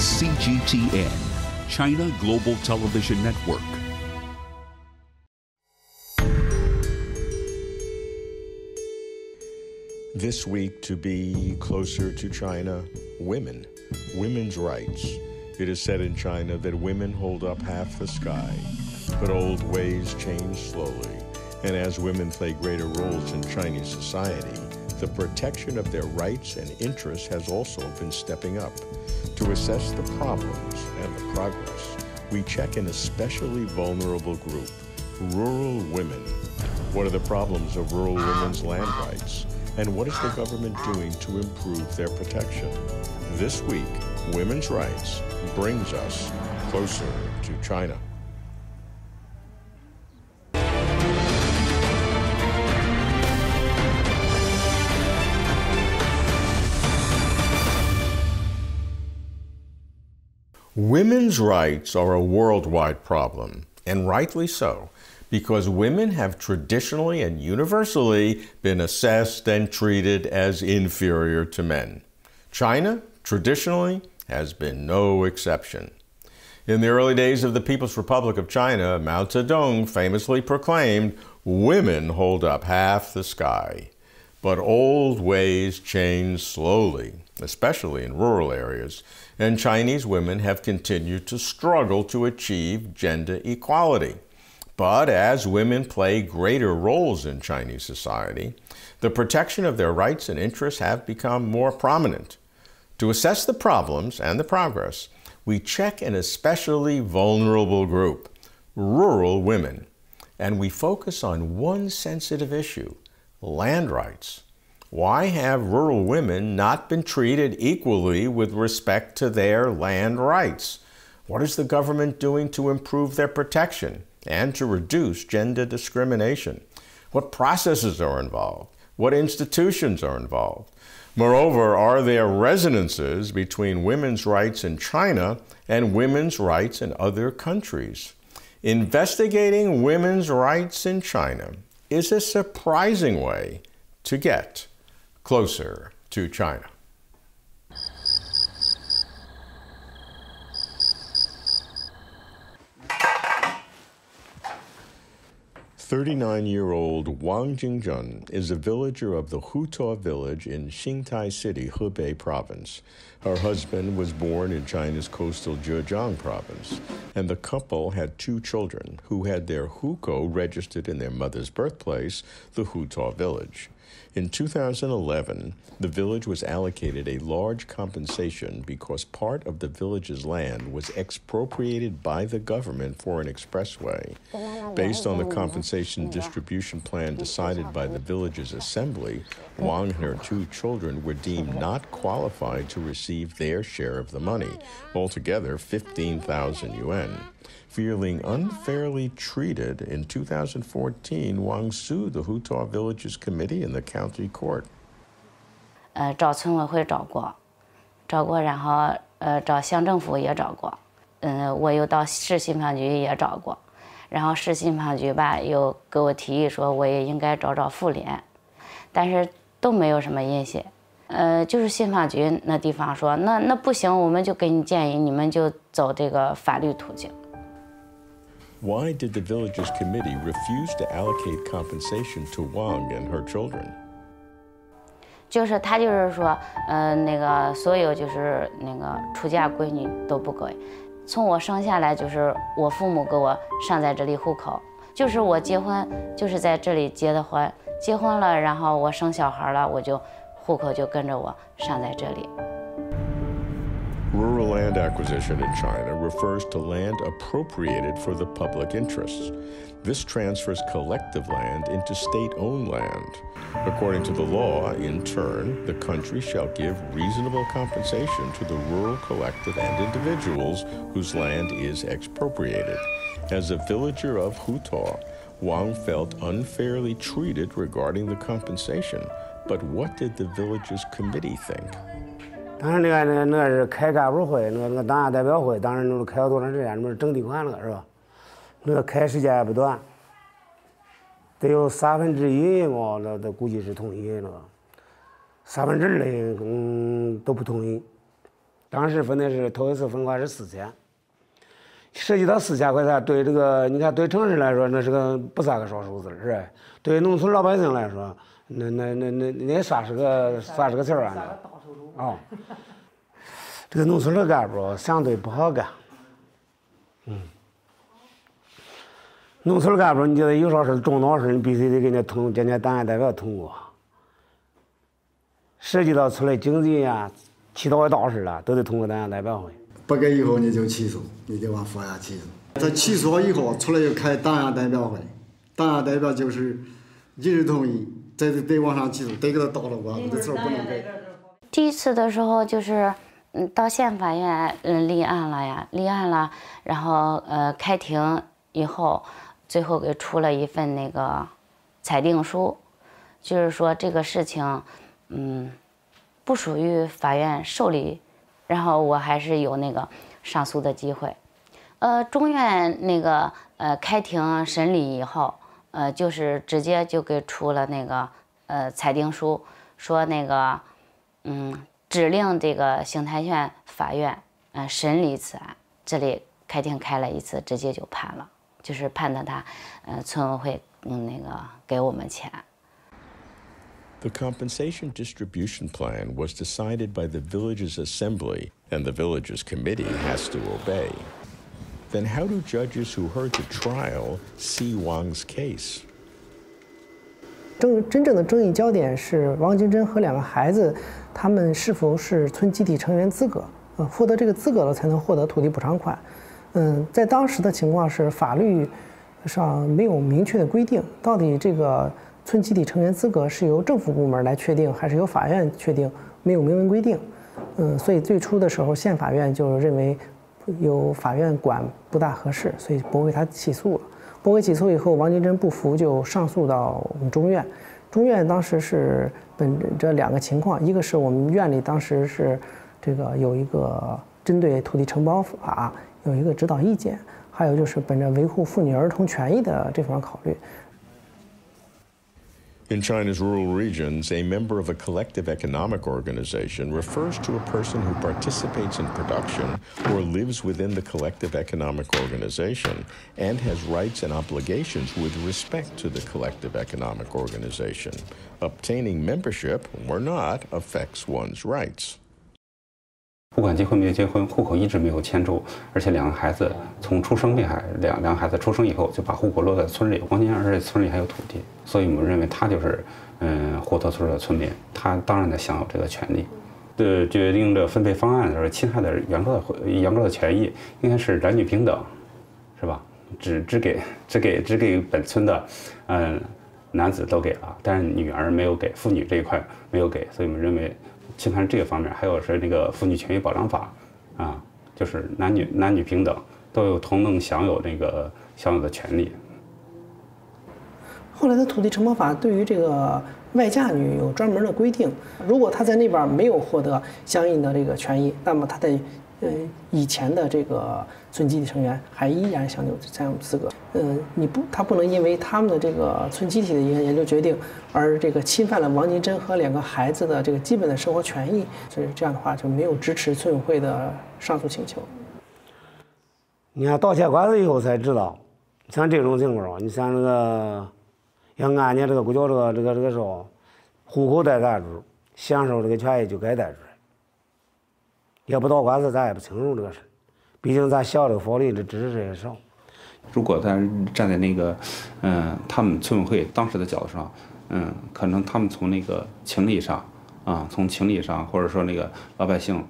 is CGTN, China Global Television Network. This week, to be closer to China, women, women's rights. It is said in China that women hold up half the sky, but old ways change slowly. And as women play greater roles in Chinese society, the protection of their rights and interests has also been stepping up. To assess the problems and the progress, we check an especially vulnerable group, rural women. What are the problems of rural women's land rights? And what is the government doing to improve their protection? This week, women's rights brings us closer to China. Women's rights are a worldwide problem, and rightly so, because women have traditionally and universally been assessed and treated as inferior to men. China, traditionally, has been no exception. In the early days of the People's Republic of China, Mao Zedong famously proclaimed, Women hold up half the sky. But old ways change slowly, especially in rural areas, and Chinese women have continued to struggle to achieve gender equality. But as women play greater roles in Chinese society, the protection of their rights and interests have become more prominent. To assess the problems and the progress, we check an especially vulnerable group, rural women, and we focus on one sensitive issue land rights. Why have rural women not been treated equally with respect to their land rights? What is the government doing to improve their protection and to reduce gender discrimination? What processes are involved? What institutions are involved? Moreover, are there resonances between women's rights in China and women's rights in other countries? Investigating women's rights in China is a surprising way to get closer to China. 39-year-old Wang Jingjun is a villager of the Hutuo village in Xingtai City, Hebei province. Her husband was born in China's coastal Zhejiang province, and the couple had two children who had their hukou registered in their mother's birthplace, the Hutuo village. In 2011, the village was allocated a large compensation because part of the village's land was expropriated by the government for an expressway. Based on the compensation distribution plan decided by the village's assembly, Wang and her two children were deemed not qualified to receive their share of the money, altogether 15,000 yuan feeling unfairly treated in 2014, Wang sued the Hutuo Villages Committee in the county court. 呃，找村委会找过，找过，然后呃找乡政府也找过，嗯，我又到市信访局也找过，然后市信访局吧又给我提议说我也应该找找妇联，但是都没有什么音信。呃，就是信访局那地方说，那那不行，我们就给你建议，你们就走这个法律途径。Why did the villagers' committee refuse to allocate compensation to Wang and her children? 就是他就是说，呃，那个所有就是那个出嫁闺女都不给，从我生下来就是我父母给我上在这里户口，就是我结婚就是在这里结的婚，结婚了，然后我生小孩了，我就户口就跟着我上在这里。Land acquisition in China refers to land appropriated for the public interests. This transfers collective land into state owned land. According to the law, in turn, the country shall give reasonable compensation to the rural collective and individuals whose land is expropriated. As a villager of Hutuo, Wang felt unfairly treated regarding the compensation. But what did the village's committee think? 当时，那个那个那个是开干部会，那个那个党员代表会，当时那个开了多长时间，那是征地款了是吧？那个开时间也不短，得有三分之一嘛，那那估计是同意那个，三分之二的嗯都不同意。当时分的是头一次分款是四千，涉及到四千块钱，对这个你看对城市来说那是个不算个少数字是吧？对农村老百姓来说，那那那那那也算是个算是个钱儿啊！啊，这个农村的干部相对不好干，嗯，农村干部你觉得有啥事重大事，你必须得给人家通，叫人家党员代表通过，涉及到村里经济呀。起到大事了，都得通过党员代表会。不给以后你就起诉，你就往法院起诉。他起诉了以后，出来又开党员代表会，党员代表就是一致同意，再得往上起诉，得给他打了官司，这事儿不能给。第一次的时候就是，嗯，到县法院嗯立案了呀，立案了，然后呃开庭以后，最后给出了一份那个裁定书，就是说这个事情，嗯。不属于法院受理，然后我还是有那个上诉的机会。呃，中院那个呃开庭审理以后，呃就是直接就给出了那个呃裁定书，说那个嗯指令这个邢台县法院嗯审理此案。这里开庭开了一次，直接就判了，就是判的他呃村委会嗯那个给我们钱。The compensation distribution plan was decided by the village's assembly, and the village's committee has to obey. Then how do judges who heard the trial see Wang's case? 争真正的争议焦点是王金珍和两个孩子，他们是否是村集体成员资格？呃，获得这个资格了才能获得土地补偿款。嗯，在当时的情况是法律上没有明确的规定，到底这个。村集体成员资格是由政府部门来确定，还是由法院确定？没有明文规定。嗯，所以最初的时候，县法院就认为由法院管不大合适，所以驳回他起诉了。驳回起诉以后，王金珍不服，就上诉到我们中院。中院当时是本着两个情况：一个是我们院里当时是这个有一个针对土地承包法有一个指导意见，还有就是本着维护妇女儿童权益的这方面考虑。In China's rural regions, a member of a collective economic organization refers to a person who participates in production or lives within the collective economic organization and has rights and obligations with respect to the collective economic organization. Obtaining membership or not affects one's rights. 不管结婚没结婚，户口一直没有迁出，而且两个孩子从出生那还两两个孩子出生以后就把户口落在村里，关键而且村里还有土地，所以我们认为他就是嗯霍头村的村民，他当然得享有这个权利。的决定这分配方案而，侵害的原告的原告的权益应该是男女平等，是吧？只只给只给只给本村的嗯男子都给了，但是女儿没有给，妇女这一块没有给，所以我们认为。侵犯这个方面，还有是那个妇女权益保障法，啊，就是男女男女平等，都有同等享有那个享有的权利。后来的土地承包法对于这个外嫁女有专门的规定，如果她在那边没有获得相应的这个权益，那么她在。呃，以前的这个村集体成员还依然享有这样资格。呃，你不，他不能因为他们的这个村集体的研研究决定，而这个侵犯了王金珍和两个孩子的这个基本的生活权益。所以这样的话就没有支持村委会的上诉请求。你看道歉官司以后才知道，像这种情况，你像那个，像俺家这个国家这个这个这个说，户口在咱这儿，享受这个权益就该在这儿。也不打官司，咱也不清楚这个事毕竟咱小的法律的知识也少。如果咱站在那个，嗯，他们村委会当时的角度上，嗯，可能他们从那个情理上，啊，从情理上，或者说那个老百姓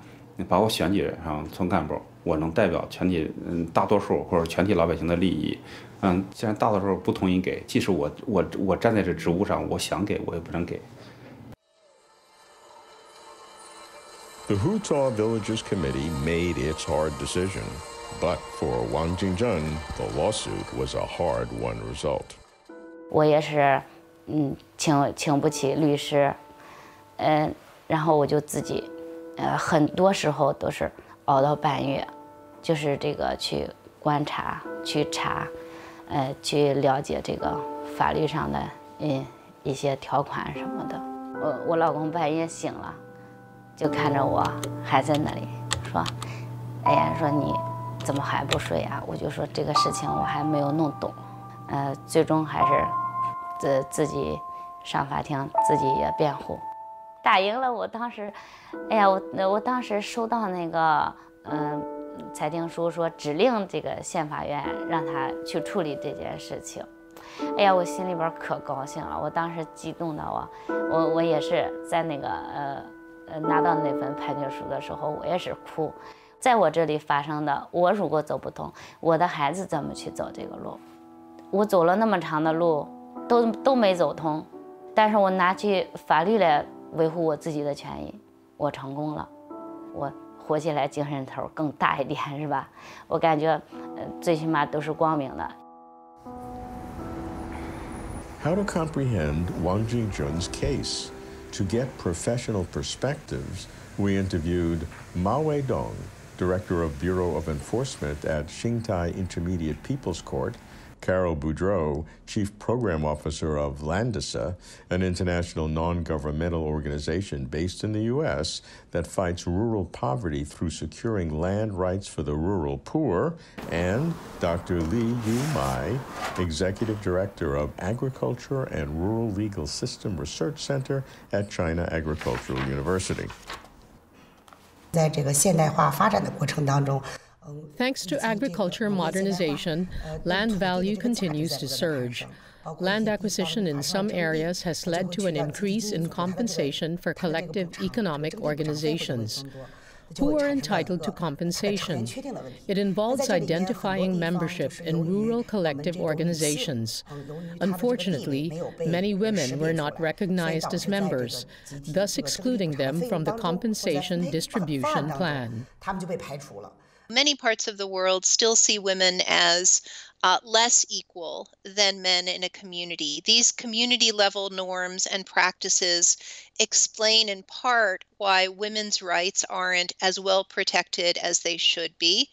把我选举上村干部，我能代表全体，嗯，大多数或者全体老百姓的利益，嗯，既然大多数不同意给，即使我我我站在这职务上，我想给我也不能给。The Hutuo Villagers Committee made its hard decision, but for Wang Jingjun, the lawsuit was a hard won result. 我也是，嗯，请请不起律师，嗯，然后我就自己，呃，很多时候都是熬到半夜，就是这个去观察、去查，呃，去了解这个法律上的嗯一些条款什么的。我我老公半夜醒了。就看着我还在那里说：“哎呀，说你怎么还不睡啊？”我就说这个事情我还没有弄懂，呃，最终还是自自己上法庭，自己也辩护，打赢了。我当时，哎呀，我我当时收到那个嗯裁定书，说指令这个县法院让他去处理这件事情。哎呀，我心里边可高兴了，我当时激动的我，我我也是在那个呃呃拿到那份判决书的时候，我也是哭。在我这里发生的，我如果走不通，我的孩子怎么去走这个路？我走了那么长的路，都都没走通，但是我拿起法律来维护我自己的权益，我成功了，我活起来精神头更大一点，是吧？我感觉，呃，最起码都是光明的。how to comprehend Wang Jingjun's case. To get professional perspectives, we interviewed Ma Weidong, Director of Bureau of Enforcement at Xingtai Intermediate People's Court, Karol Boudreaux, Chief Program Officer of Landesa, an international non governmental organization based in the U.S. that fights rural poverty through securing land rights for the rural poor, and Dr. Li Yu Mai, Executive Director of Agriculture and Rural Legal System Research Center at China Agricultural University. 在这个现代化发展的过程当中，，Thanks to agriculture modernization, land value continues to surge. Land acquisition in some areas has led to an increase in compensation for collective economic organizations. Who are entitled to compensation? It involves identifying membership in rural collective organizations. Unfortunately, many women were not recognized as members, thus excluding them from the compensation distribution plan many parts of the world still see women as uh, less equal than men in a community. These community level norms and practices explain in part why women's rights aren't as well protected as they should be.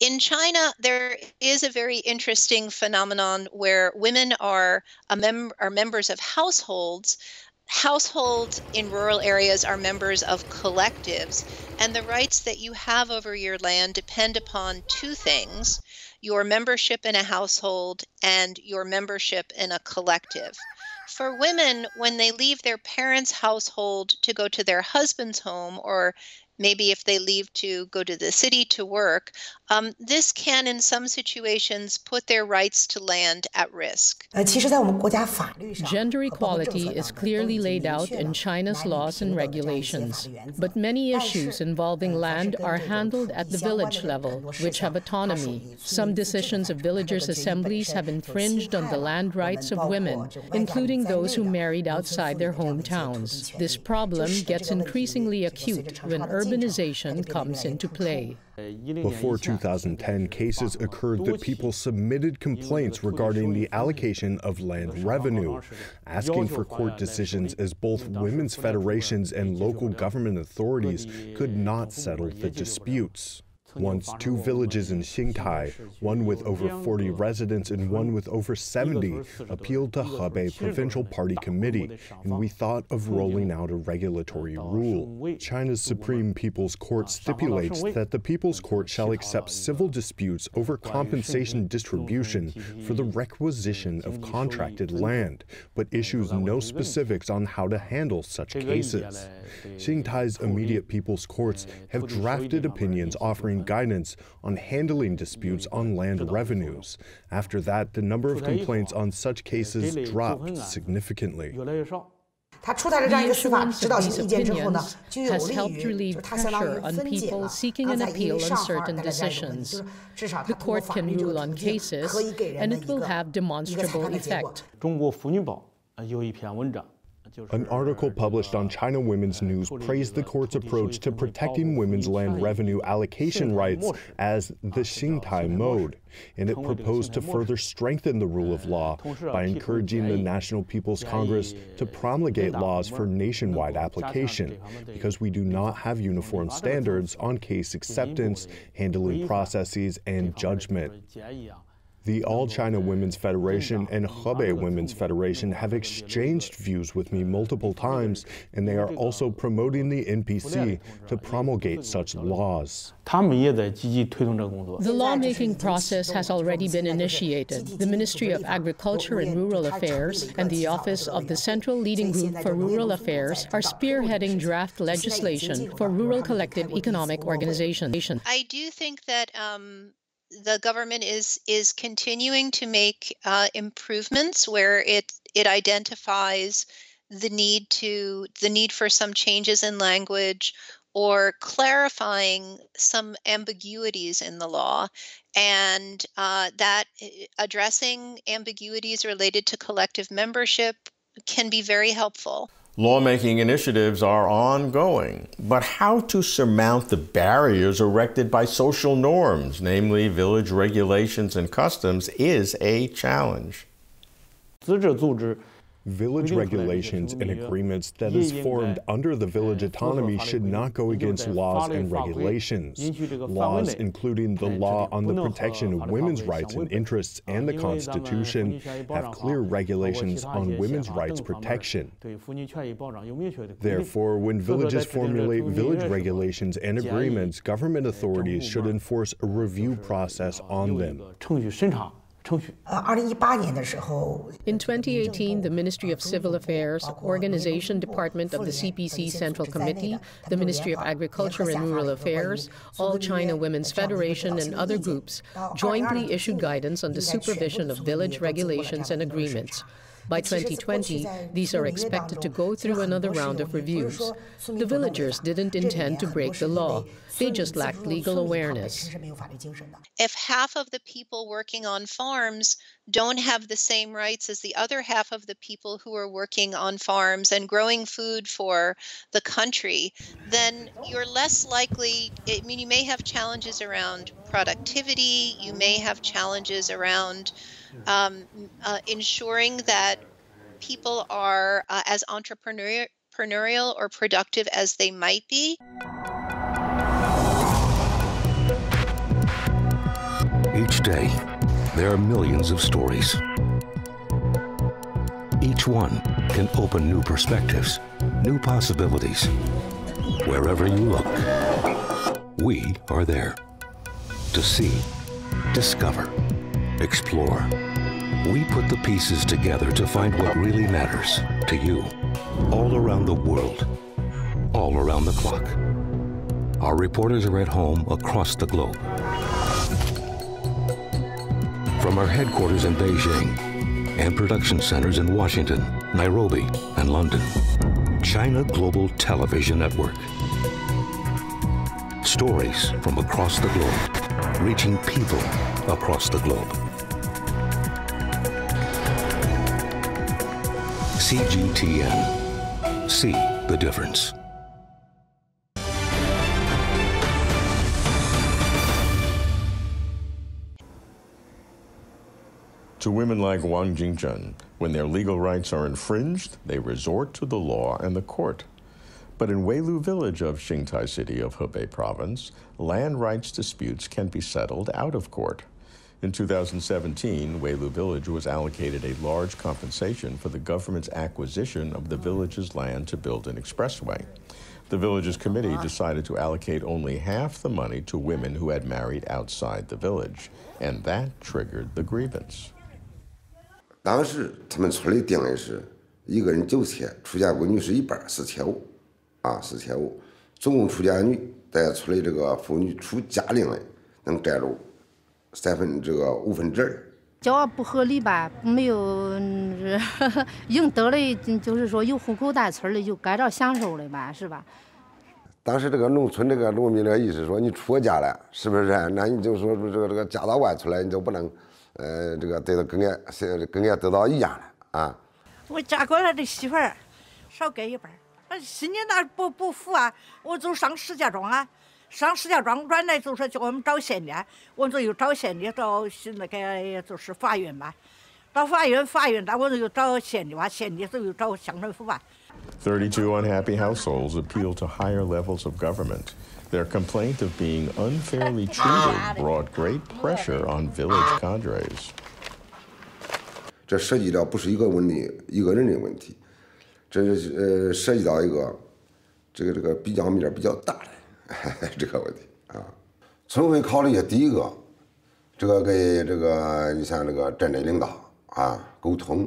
In China, there is a very interesting phenomenon where women are, mem- are members of households households in rural areas are members of collectives, and the rights that you have over your land depend upon two things your membership in a household and your membership in a collective. For women, when they leave their parents' household to go to their husband's home or maybe if they leave to go to the city to work, um, this can, in some situations, put their rights to land at risk. Gender equality is clearly laid out in China's laws and regulations, but many issues involving land are handled at the village level, which have autonomy. Some decisions of villagers' assemblies have infringed on the land rights of women, including those who married outside their hometowns. This problem gets increasingly acute when urbanization comes into play. Before 2010, cases occurred that people submitted complaints regarding the allocation of land revenue, asking for court decisions as both women's federations and local government authorities could not settle the disputes. Once two villages in Xingtai, one with over 40 residents and one with over 70, appealed to Hebei Provincial Party Committee, and we thought of rolling out a regulatory rule. China's Supreme People's Court stipulates that the People's Court shall accept civil disputes over compensation distribution for the requisition of contracted land, but issues no specifics on how to handle such cases. Xingtai's immediate People's Courts have drafted opinions offering guidance on handling disputes on land revenues. After that, the number of complaints on such cases dropped significantly. The issuance of these opinions has helped relieve pressure on people seeking an appeal on certain decisions. The court can rule on cases, and it will have demonstrable effect. 中国妇女报有一篇文章 An article published on China Women's News praised the court's approach to protecting women's land revenue allocation rights as the Xingtai mode, and it proposed to further strengthen the rule of law by encouraging the National People's Congress to promulgate laws for nationwide application, because we do not have uniform standards on case acceptance, handling processes, and judgment. The All China Women's Federation and Hebei Women's Federation have exchanged views with me multiple times, and they are also promoting the NPC to promulgate such laws. The lawmaking process has already been initiated. The Ministry of Agriculture and Rural Affairs and the Office of the Central Leading Group for Rural Affairs are spearheading draft legislation for rural collective economic organization. I do think that um, the government is is continuing to make uh, improvements where it it identifies the need to the need for some changes in language or clarifying some ambiguities in the law. And uh, that eh, addressing ambiguities related to collective membership can be very helpful Lawmaking initiatives are ongoing, but how to surmount the barriers erected by social norms, namely village regulations and customs, is a challenge. Village regulations and agreements that is formed under the village autonomy should not go against laws and regulations. Laws including the law on the protection of women's rights and interests and the Constitution have clear regulations on women's rights protection. Therefore, when villages formulate village regulations and agreements, government authorities should enforce a review process on them. In 2018, the Ministry of Civil Affairs, Organization Department of the CPC Central Committee, the Ministry of Agriculture and Rural Affairs, All China Women's Federation, and other groups jointly issued guidance on the supervision of village regulations and agreements. By 2020, these are expected to go through another round of reviews. The villagers didn't intend to break the law, they just lacked legal awareness. If half of the people working on farms don't have the same rights as the other half of the people who are working on farms and growing food for the country, then you're less likely. I mean, you may have challenges around productivity, you may have challenges around um, uh, ensuring that people are uh, as entrepreneurial or productive as they might be. Each day, there are millions of stories. Each one can open new perspectives, new possibilities. Wherever you look, we are there to see, discover, explore. We put the pieces together to find what really matters to you, all around the world, all around the clock. Our reporters are at home across the globe. From our headquarters in Beijing and production centers in Washington, Nairobi, and London, China Global Television Network. Stories from across the globe, reaching people across the globe. CGTN. See the difference. To women like Wang Jingzhen, when their legal rights are infringed, they resort to the law and the court. But in Weilu village of Xingtai City of Hebei province, land rights disputes can be settled out of court. In 2017, Weilu Village was allocated a large compensation for the government's acquisition of the village's land to build an expressway. The village's committee uh-huh. decided to allocate only half the money to women who had married outside the village, and that triggered the grievance. 三分这个五分之二。交不合理吧？没有应得的，就是说有户口在村里就该着享受的吧，是吧？当时这个农村这个农民的意思说，你出嫁了，是不是？那你就说这个这个嫁到外村来，你就不能。呃，这个得到跟俺是跟俺得到一样了啊。我嫁过来的媳妇儿少给一半儿，心里那不不服啊，我就上石家庄啊，上石家庄转来就说叫我们找县的，我就又找县的找那个就是法院吧，到法院法院那我就又找县的吧，县的就又找乡政府吧。Thirty-two unhappy households appeal to higher levels of government. Their complaint of being unfairly treated brought great pressure on village cadres. 这涉及到不是一个问题一个人的问题，这是呃涉及到一个这个这个比较面比较大的 这个问题啊。村会考虑第一个，这个给这个你像这个镇里领导啊沟通，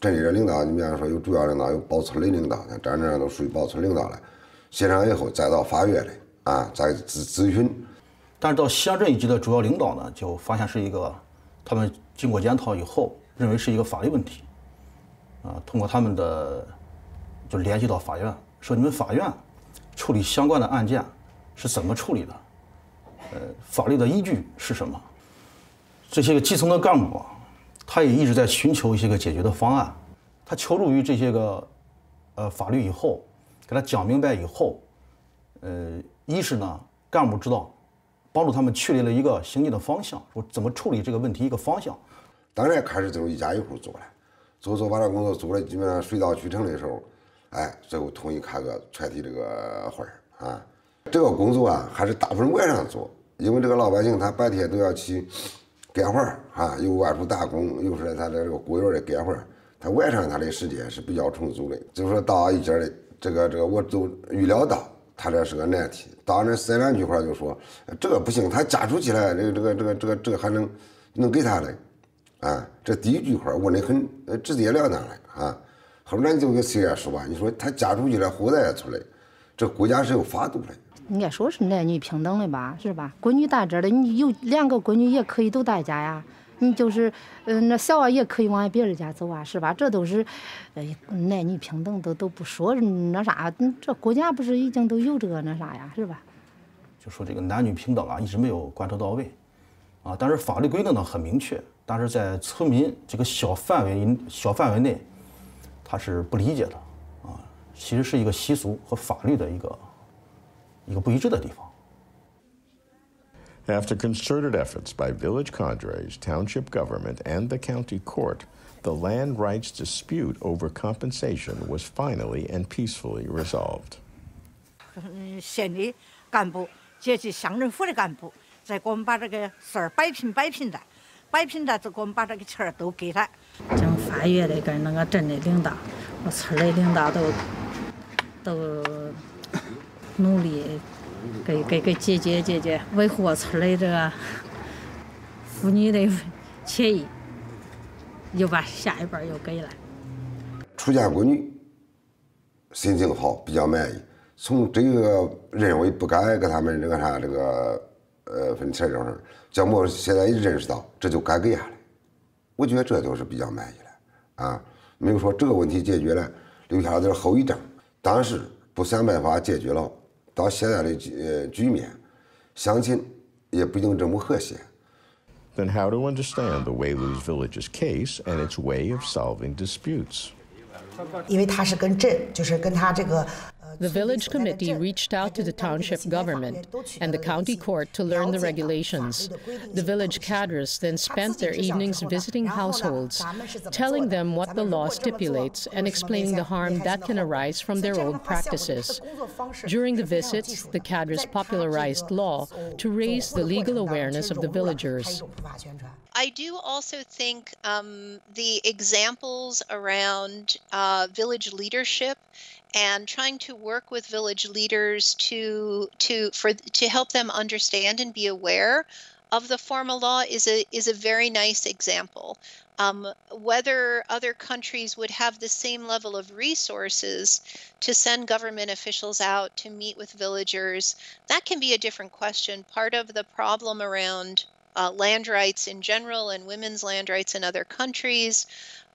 镇里的领导，你比方说有主要领导，有保村的领导，像张镇都属于保村领导了。协商以后再到法院的啊，再咨咨询。但是到乡镇一级的主要领导呢，就发现是一个，他们经过检讨以后，认为是一个法律问题。啊，通过他们的就联系到法院，说你们法院处理相关的案件是怎么处理的？呃，法律的依据是什么？这些个基层的干部，他也一直在寻求一些个解决的方案。他求助于这些个呃法律以后。给他讲明白以后，呃，一是呢，干部知道，帮助他们确立了一个行进的方向，说怎么处理这个问题一个方向。当然开始就是一家一户做了，做做把这工作做了，基本上水到渠成的时候，哎，最后统一开个全体这个会儿啊。这个工作啊，还是大部分晚上做，因为这个老百姓他白天都要去干活儿啊，又外出打工，又是他在这个雇员的干活儿，他晚上他的时间是比较充足的，就是说到一家的。这个这个我都预料到，他这是个难题。到那三两句话就说这个不行，他嫁出去了，这个这个这个这个这个还能能给他嘞，啊，这第一句话问的很直截了当的啊。后来你就给谁也说吧，你说他嫁出去了，后代也出来，这国家是有法度的。应该说是男女平等的吧，是吧？闺女在这儿的，你有两个闺女也可以都在家呀。你就是，嗯，那小啊也可以往别人家走啊，是吧？这都是，呃，男女平等都都不说那啥，这国家不是已经都有这个那啥呀，是吧？就说这个男女平等啊，一直没有贯彻到位，啊，但是法律规定呢很明确，但是在村民这个小范围小范围内，他是不理解的，啊，其实是一个习俗和法律的一个一个不一致的地方。After concerted efforts by village cadres, township government, and the county court, the land rights dispute over compensation was finally and peacefully resolved. 县的干部接济乡政府的干部，再给我们把这个事儿摆平摆平的，摆平的就给我们把这个钱儿都给他。 将法院的跟那个镇的领导、我村的领导都都努力。给给给解决解决，维护我村的这个妇女的 权益，又把下一半又给了。出嫁闺女心情好，比较满意。从这个认为不该给他们这个啥这个呃分钱这儿，姜某现在也认识到这就该给下来。我觉得这就是比较满意了啊，没有说这个问题解决了，留下了点后遗症。但是不想办法解决了。到现在的呃局面，乡亲也不一定这么和谐。Then how to understand the Waylose Village's case and its way of solving disputes? 因为他是跟镇，就是跟他这个 the village committee reached out to the township government and the county court to learn the regulations. The village cadres then spent their evenings visiting households, telling them what the law stipulates and explaining the harm that can arise from their old practices. During the visits, the cadres popularized law to raise the legal awareness of the villagers. I do also think um, the examples around uh, village leadership and trying to work with village leaders to to for to help them understand and be aware of the formal law is a is a very nice example. Um, whether other countries would have the same level of resources to send government officials out to meet with villagers, that can be a different question. Part of the problem around uh, land rights in general and women's land rights in other countries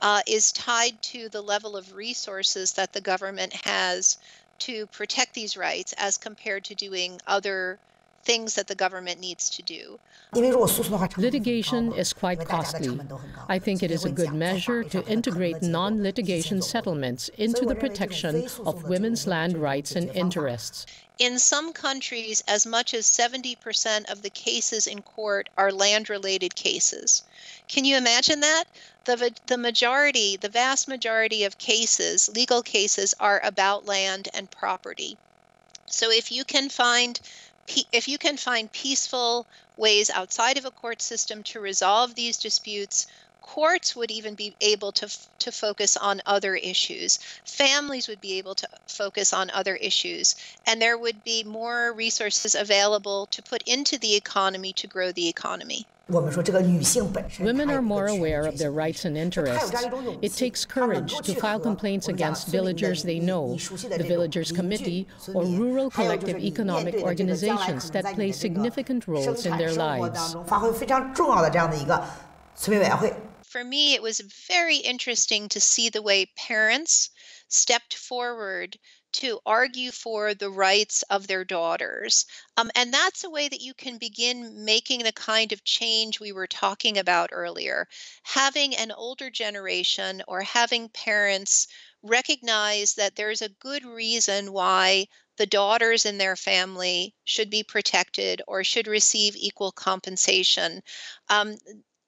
uh, is tied to the level of resources that the government has to protect these rights as compared to doing other things that the government needs to do. Litigation is quite costly. I think it is a good measure to integrate non litigation settlements into the protection of women's land rights and interests. In some countries, as much as 70% of the cases in court are land related cases. Can you imagine that? The, the majority, the vast majority of cases, legal cases, are about land and property. So if you can find if you can find peaceful ways outside of a court system to resolve these disputes, courts would even be able to to focus on other issues. Families would be able to focus on other issues, and there would be more resources available to put into the economy to grow the economy. Women are more aware of their rights and interests. It takes courage to file complaints against villagers they know, the Villagers Committee, or rural collective economic organizations that play significant roles in their lives. For me, it was very interesting to see the way parents stepped forward to argue for the rights of their daughters. Um, and that's a way that you can begin making the kind of change we were talking about earlier. Having an older generation or having parents recognize that there's a good reason why the daughters in their family should be protected or should receive equal compensation. Um,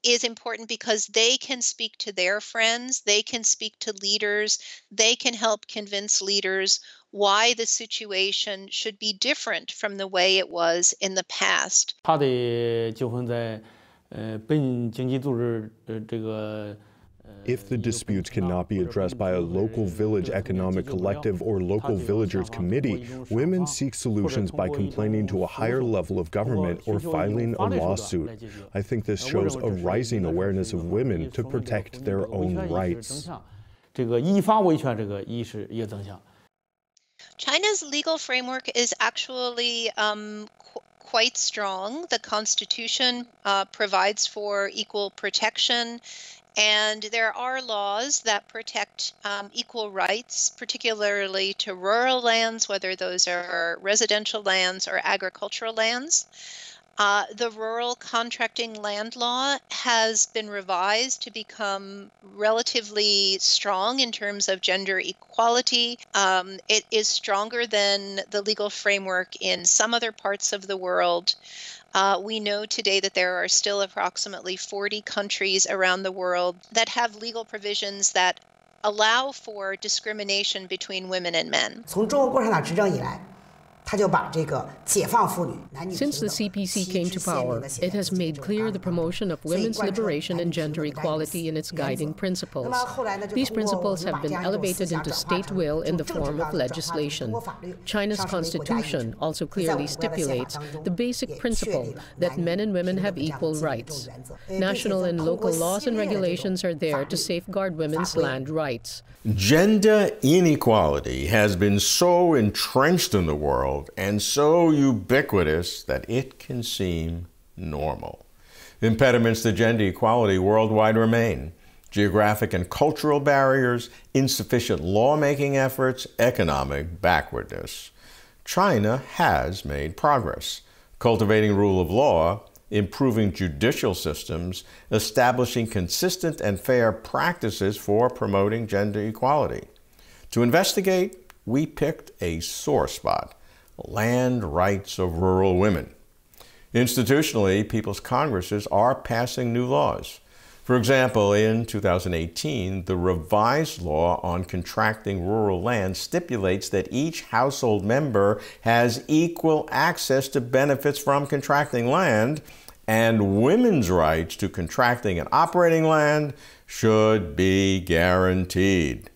is important because they can speak to their friends, they can speak to leaders, they can help convince leaders why the situation should be different from the way it was in the past. 他的纠纷在呃本经济组织呃这个。 if the disputes cannot be addressed by a local village economic collective or local villagers committee, women seek solutions by complaining to a higher level of government or filing a lawsuit. I think this shows a rising awareness of women to protect their own rights. China's legal framework is actually um, qu quite strong. The Constitution uh, provides for equal protection and there are laws that protect um, equal rights, particularly to rural lands, whether those are residential lands or agricultural lands. Uh, the rural contracting land law has been revised to become relatively strong in terms of gender equality. Um, it is stronger than the legal framework in some other parts of the world. Uh, we know today that there are still approximately 40 countries around the world that have legal provisions that allow for discrimination between women and men. Since the CPC came to power, it has made clear the promotion of women's liberation and gender equality in its guiding principles. These principles have been elevated into state will in the form of legislation. China's constitution also clearly stipulates the basic principle that men and women have equal rights. National and local laws and regulations are there to safeguard women's land rights. Gender inequality has been so entrenched in the world and so ubiquitous that it can seem normal. Impediments to gender equality worldwide remain geographic and cultural barriers, insufficient lawmaking efforts, economic backwardness. China has made progress, cultivating rule of law improving judicial systems, establishing consistent and fair practices for promoting gender equality. To investigate, we picked a sore spot land rights of rural women. Institutionally, people's congresses are passing new laws. For example, in 2018, the revised law on contracting rural land stipulates that each household member has equal access to benefits from contracting land and women's rights to contracting and operating land should be guaranteed.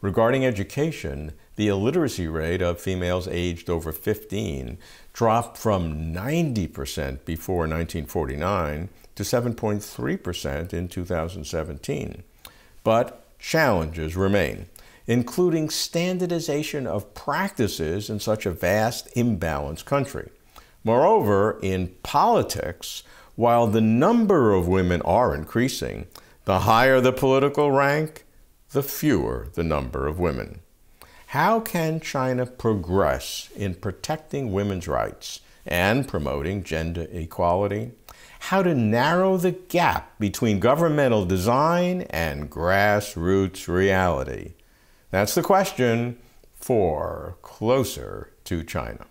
Regarding education, the illiteracy rate of females aged over 15 dropped from 90% before 1949 to 7.3% in 2017. But challenges remain, including standardization of practices in such a vast, imbalanced country. Moreover, in politics, while the number of women are increasing, the higher the political rank, the fewer the number of women. How can China progress in protecting women's rights and promoting gender equality? How to narrow the gap between governmental design and grassroots reality? That's the question for Closer to China.